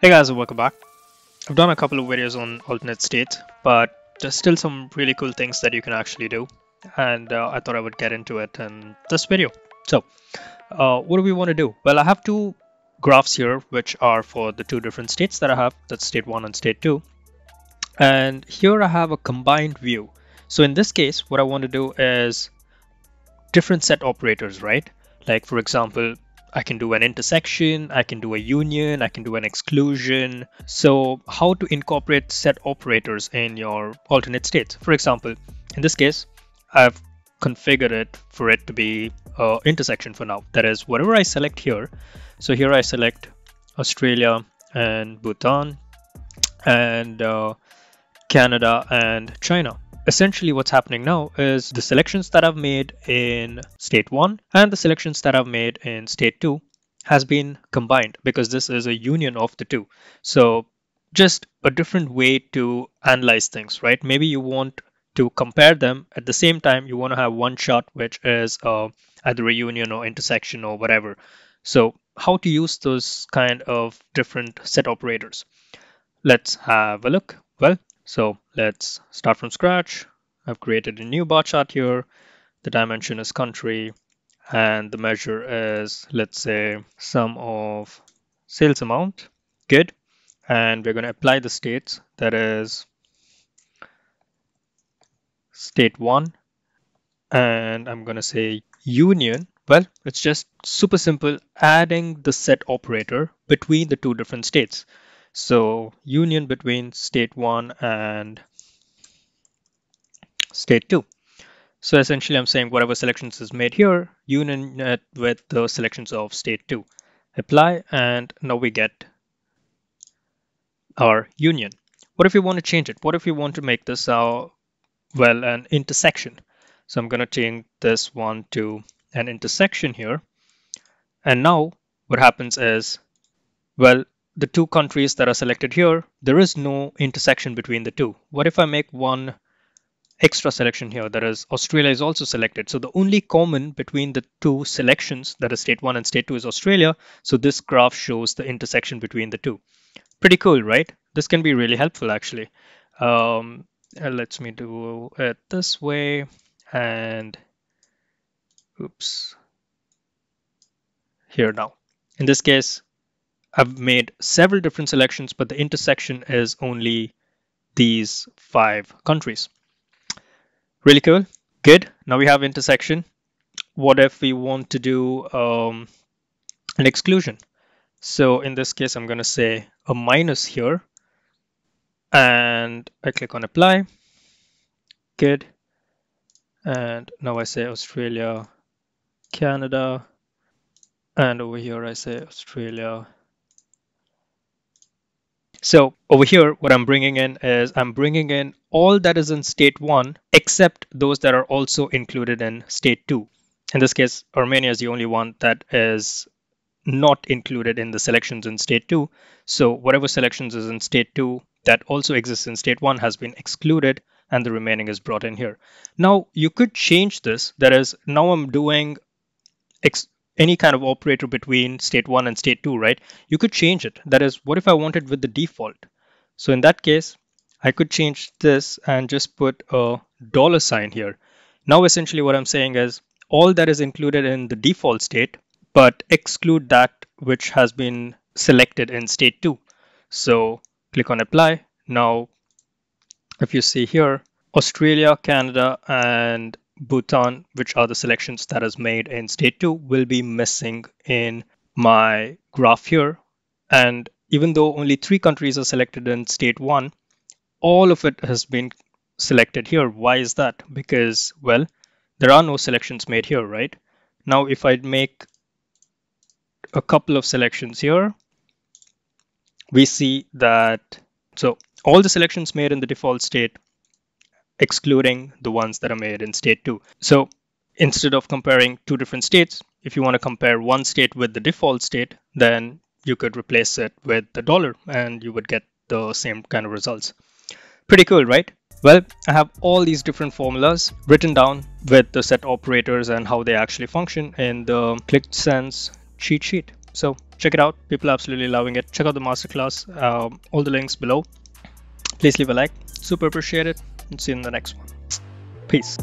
Hey guys, welcome back. I've done a couple of videos on alternate states, but there's still some really cool things that you can actually do. And uh, I thought I would get into it in this video. So, uh, what do we want to do? Well, I have two graphs here, which are for the two different states that I have, that's state one and state two. And here I have a combined view. So in this case, what I want to do is different set operators, right? Like for example, I can do an intersection, I can do a union, I can do an exclusion. So how to incorporate set operators in your alternate states. For example, in this case, I've configured it for it to be uh, intersection for now. That is, whatever I select here, so here I select Australia and Bhutan and uh, Canada and China essentially what's happening now is the selections that I've made in state 1 and the selections that I've made in state 2 has been combined because this is a union of the two. So just a different way to analyze things, right? Maybe you want to compare them at the same time you want to have one shot which is uh, either a union or intersection or whatever. So how to use those kind of different set operators? Let's have a look. Well, so let's start from scratch. I've created a new bar chart here. The dimension is country and the measure is, let's say, sum of sales amount. Good. And we're going to apply the states. That is state one. And I'm going to say union. Well, it's just super simple adding the set operator between the two different states. So union between state one and state two. So essentially I'm saying whatever selections is made here, union it with the selections of state two. Apply and now we get our union. What if we want to change it? What if we want to make this our, well, an intersection? So I'm going to change this one to an intersection here. And now what happens is, well, the two countries that are selected here, there is no intersection between the two. What if I make one extra selection here, that is Australia is also selected. So the only common between the two selections, that is state one and state two is Australia. So this graph shows the intersection between the two. Pretty cool, right? This can be really helpful actually. Um, uh, let's me do it this way and oops, here now. In this case, I've made several different selections, but the intersection is only these five countries. Really cool. Good. Now we have intersection. What if we want to do um, an exclusion? So in this case, I'm going to say a minus here. And I click on apply. Good. And now I say Australia, Canada. And over here I say Australia, so over here, what I'm bringing in is I'm bringing in all that is in state one, except those that are also included in state two. In this case, Armenia is the only one that is not included in the selections in state two. So whatever selections is in state two that also exists in state one has been excluded and the remaining is brought in here. Now you could change this. That is, now I'm doing any kind of operator between state 1 and state 2, right? You could change it. That is, what if I wanted with the default? So in that case, I could change this and just put a dollar sign here. Now, essentially what I'm saying is all that is included in the default state, but exclude that which has been selected in state 2. So click on apply. Now, if you see here, Australia, Canada, and Bhutan, which are the selections that is made in state 2, will be missing in my graph here. And even though only three countries are selected in state 1, all of it has been selected here. Why is that? Because, well, there are no selections made here, right? Now, if I make a couple of selections here, we see that, so all the selections made in the default state excluding the ones that are made in state 2. So instead of comparing two different states, if you want to compare one state with the default state, then you could replace it with the dollar and you would get the same kind of results. Pretty cool, right? Well, I have all these different formulas written down with the set operators and how they actually function in the Qlik Sense cheat sheet. So check it out. People absolutely loving it. Check out the masterclass. Um, all the links below. Please leave a like. Super appreciate it. And see you in the next one. Peace.